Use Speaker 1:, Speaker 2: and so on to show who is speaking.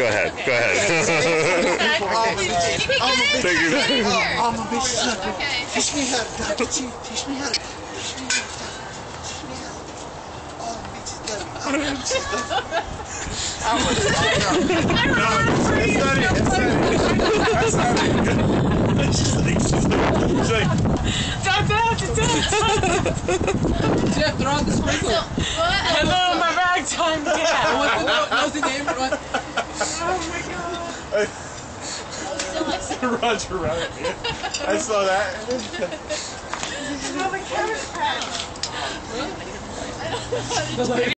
Speaker 1: Go ahead. Go ahead. Take your time.
Speaker 2: Oh, I'm a bitch sucker.
Speaker 3: Okay.
Speaker 2: Teach me how to Dr. Chief. Teach me how to. Teach me how to. Teach me how to. Oh, bitches love me. Oh, bitches love me.
Speaker 4: It's not it. It's not it. That's not it. She's like, she's like, she's like,
Speaker 5: Don't do it, don't.
Speaker 6: Jeff, throw out the sprinkle.
Speaker 5: Hello, my ragtime cat.
Speaker 4: Roger Rabbit. I saw that.
Speaker 5: Oh, the camera's cracked.